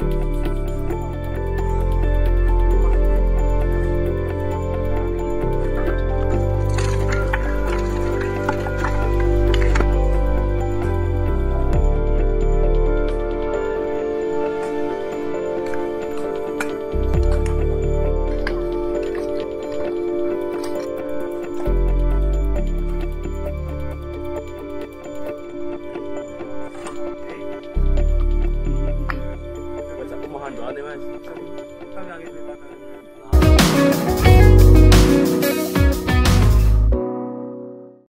Bye. 제가 시청하게 되면